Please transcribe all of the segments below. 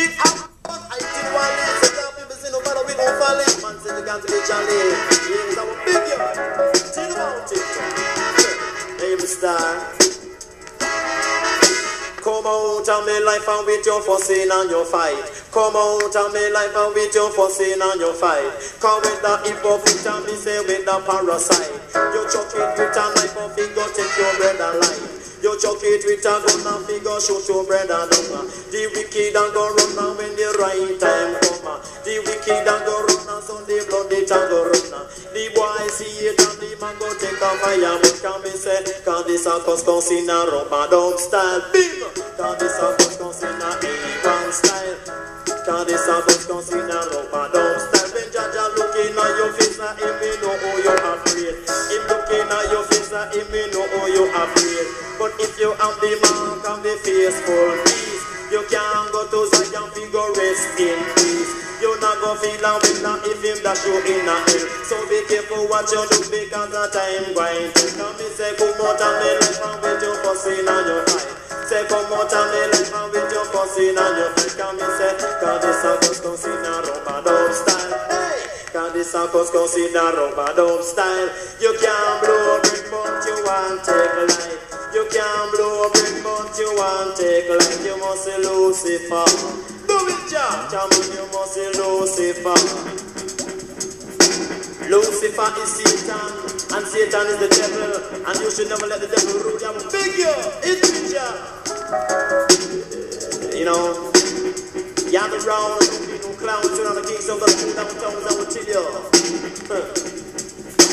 Give up. I didn't want to people say no matter we don't fall in. Man said the guns will jolly. Yes, I'm a big yard. Tell about it. Baby star. Come out of my life and with your fussing and your fight. Come out of my life and with your fussing and your fight. Come with the hypocrite and me say with the parasite. You chuck it with a knife of finger, take your bread and life. You chuck it with a gun and figure shoot your and dung. The wicked and go run now when the right time come. The wicked and go run now so the blood it and go run. The boy see it and the man go take a fire. But can me say, cause this a cause cause in a rubber dub style. Bim! Cause this a cause cause in a A1 style. Cause this a cause cause in a rubber dub style. When Jaja looking at your face, now him me know how you afraid. Him looking at your face, now him me know afraid. But if you have the mark of the faithful peace, you can go to Zion figure rest in peace. You not go feel a not if him that you in a hell. So be careful what you do because the time to come. Me say come out and me life and with your fussing and your fight. Say come out and me life and with your fussing and your fight. Can me say cause this a cause in a rubber dub style. You can't blow brick but you want take life. You can't blow brick but you want take life. You must see Lucifer. Do it, Jah. Jah you must see Lucifer. Lucifer is Satan, and Satan is the devil, and you should never let the devil rule you. Big you, it's Jah. You know, the round, you know, clown, turn on the kings of the two downtowns, I will tell you.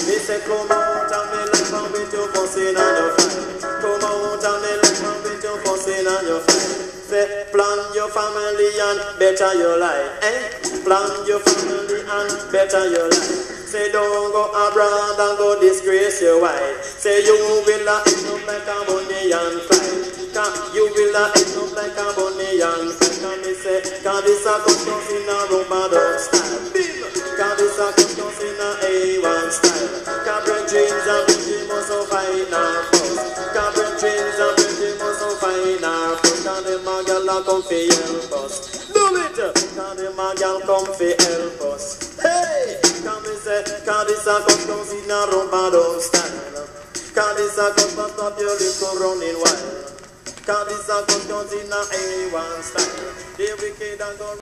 They say, come out and me life and with your fussing and your fight. Come out and me life and with your fussing and your fight. Say, plan your family and better your life. Eh? Plan your family and better your life. Say, don't go abroad and go disgrace your wife. Say, you will end up like a money and. Cause you will end up like a money and fi help us. Do it! Cause them a girl come fi help us. Hey! Cause me say, cause this a custom in a rubber dub style. Cause this a stop your little running wild. Cause this a custom in a A1 style. The wicked and go